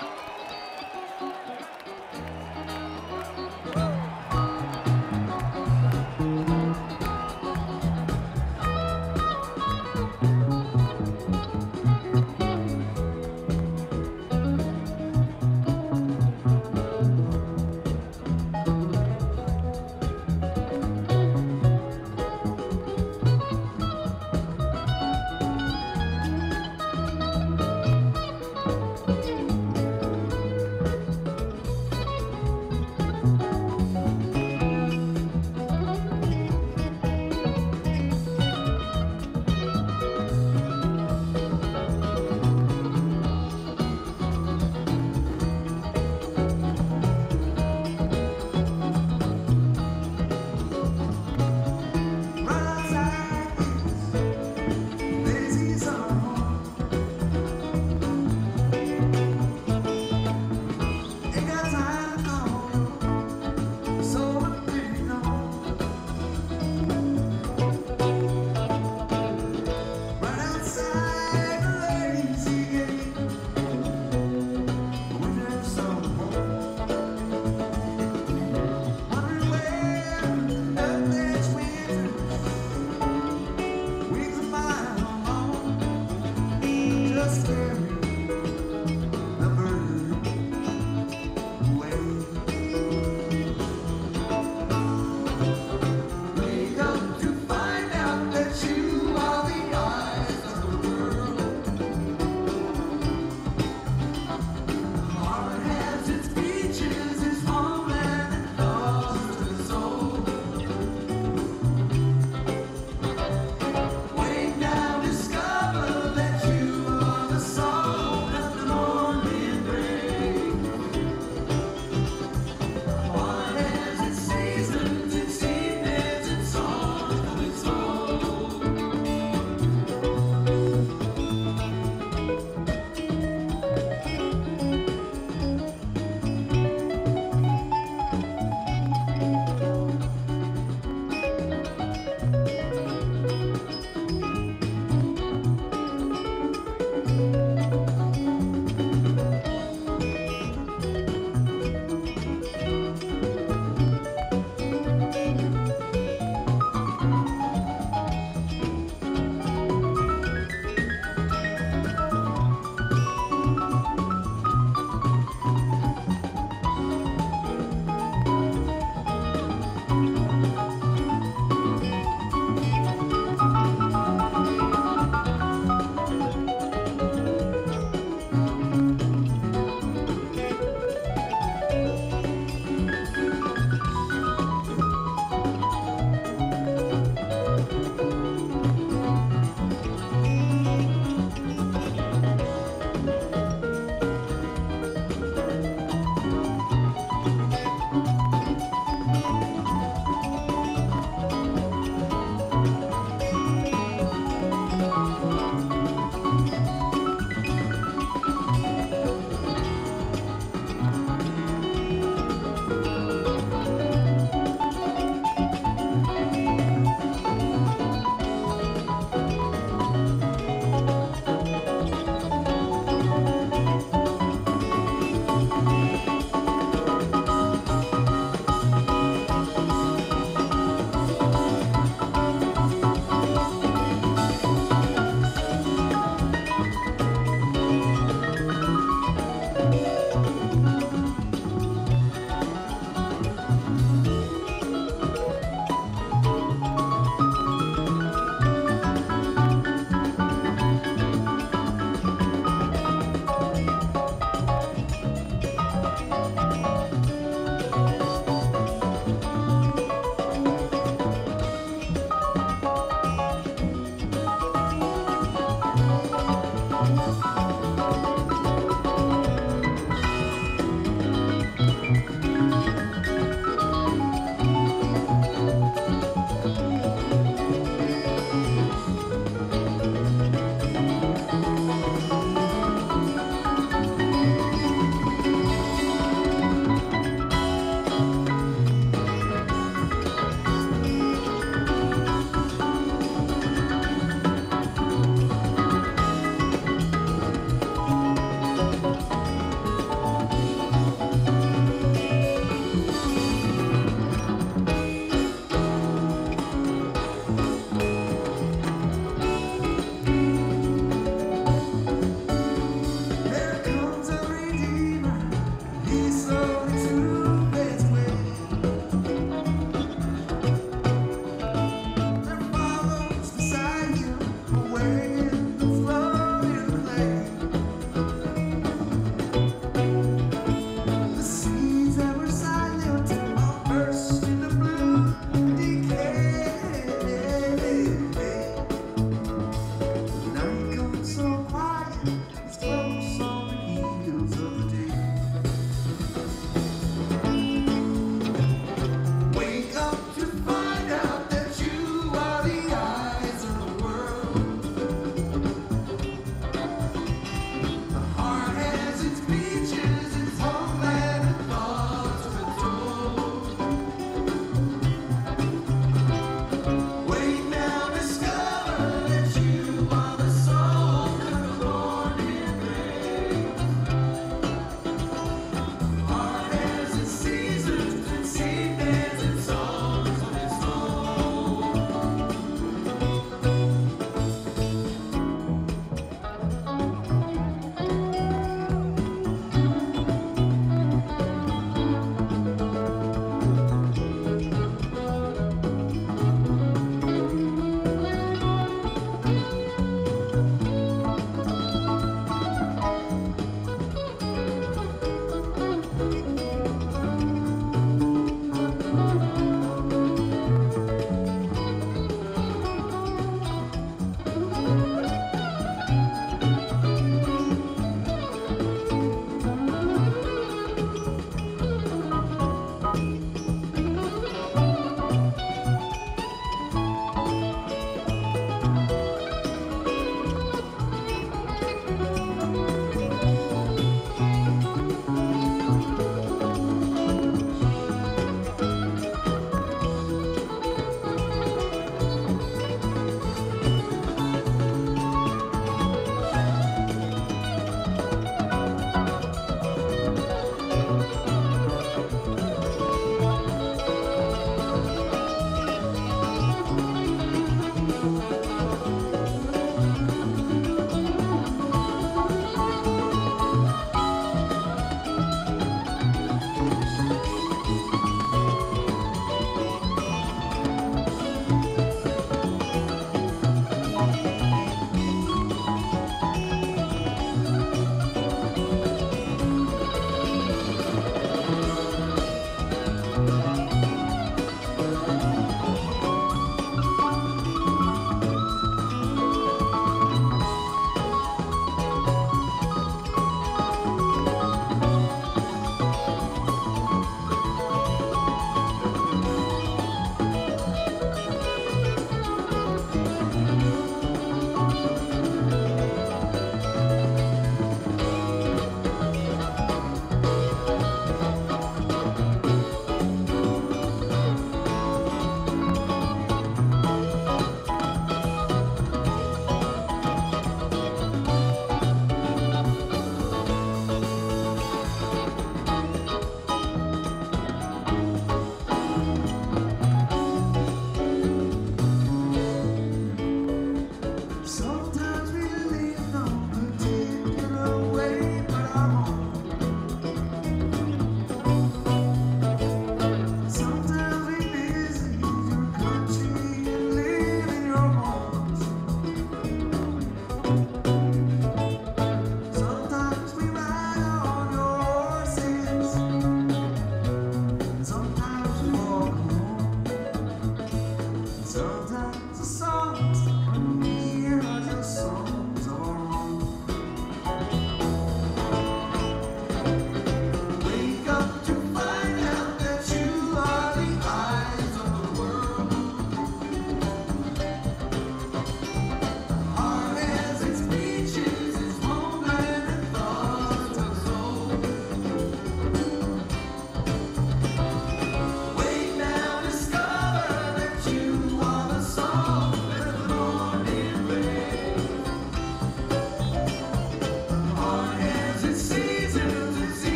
Just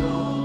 Lord.